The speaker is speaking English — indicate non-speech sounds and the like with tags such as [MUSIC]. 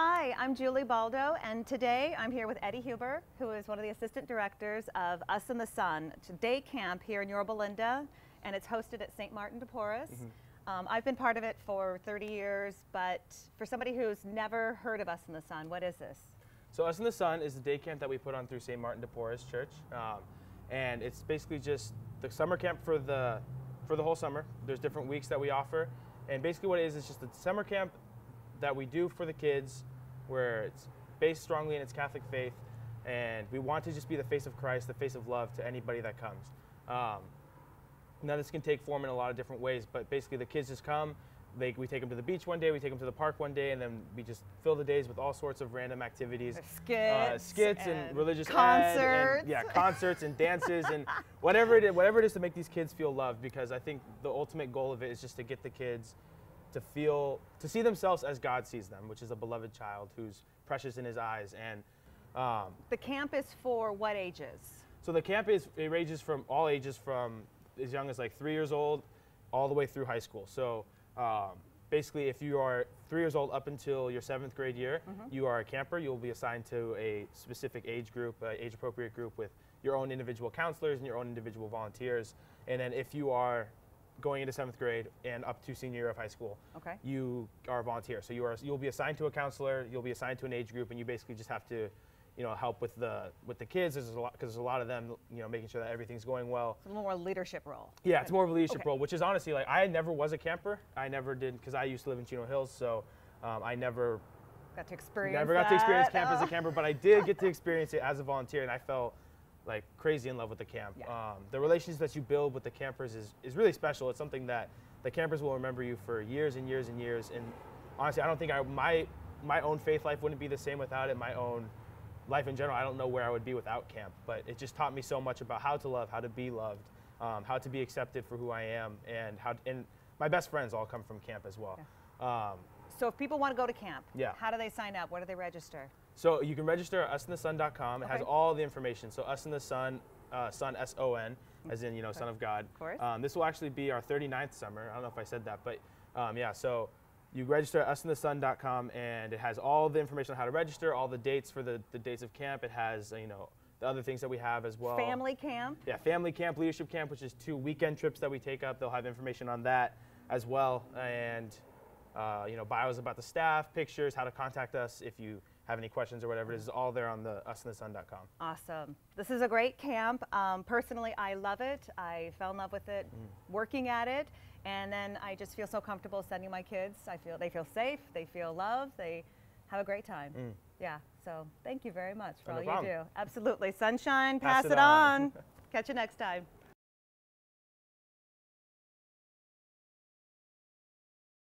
Hi, I'm Julie Baldo, and today I'm here with Eddie Huber, who is one of the assistant directors of Us in the Son. Day camp here in Yorba Linda, and it's hosted at St. Martin de Porres. Mm -hmm. um, I've been part of it for 30 years, but for somebody who's never heard of Us in the Son, what is this? So Us in the Son is the day camp that we put on through St. Martin de Porres Church, um, and it's basically just the summer camp for the for the whole summer. There's different weeks that we offer, and basically what it is is just a summer camp that we do for the kids where it's based strongly in its Catholic faith, and we want to just be the face of Christ, the face of love to anybody that comes. Um, now this can take form in a lot of different ways, but basically the kids just come. They, we take them to the beach one day, we take them to the park one day, and then we just fill the days with all sorts of random activities, skits, uh, skits and, and, religious concerts, and, yeah, concerts and dances and whatever it is, whatever it is to make these kids feel loved. Because I think the ultimate goal of it is just to get the kids to feel, to see themselves as God sees them, which is a beloved child who's precious in his eyes. And um, the camp is for what ages? So the camp is it ranges from all ages, from as young as like three years old, all the way through high school. So um, basically, if you are three years old up until your seventh grade year, mm -hmm. you are a camper. You'll be assigned to a specific age group, uh, age appropriate group with your own individual counselors and your own individual volunteers. And then if you are going into seventh grade and up to senior year of high school, okay. you are a volunteer. So you are you'll be assigned to a counselor, you'll be assigned to an age group, and you basically just have to, you know, help with the with the kids. There's a lot because there's a lot of them, you know, making sure that everything's going well. It's a more leadership role. Yeah, it's more of a leadership okay. role, which is honestly like I never was a camper. I never did because I used to live in Chino Hills, so um, I never got to experience. Never that. got to experience camp oh. as a camper, but I did get to experience it as a volunteer, and I felt like crazy in love with the camp. Yeah. Um, the relationships that you build with the campers is, is really special. It's something that the campers will remember you for years and years and years. And honestly, I don't think I my my own faith life wouldn't be the same without it. My own life in general, I don't know where I would be without camp. But it just taught me so much about how to love, how to be loved, um, how to be accepted for who I am, and how. And my best friends all come from camp as well. Yeah. Um, so if people want to go to camp, yeah. how do they sign up? Where do they register? So you can register at usintheson.com. It okay. has all the information. So us in the sun, uh, sun S O N as in, you know, Son of God. Of course. Um, this will actually be our 39th summer. I don't know if I said that, but um, yeah, so you register at usintheson.com and it has all the information on how to register, all the dates for the, the dates of camp. It has, you know, the other things that we have as well. Family camp? Yeah, family camp, leadership camp, which is two weekend trips that we take up. They'll have information on that as well. And, uh, you know, bios about the staff, pictures, how to contact us if you have any questions or whatever, it is all there on the usintheson.com. Awesome. This is a great camp. Um, personally, I love it. I fell in love with it, mm. working at it, and then I just feel so comfortable sending my kids. I feel they feel safe, they feel loved, they have a great time. Mm. Yeah. So thank you very much for no all problem. you do. Absolutely. Sunshine, pass, pass it, it, on. on. [LAUGHS] Catch you next time.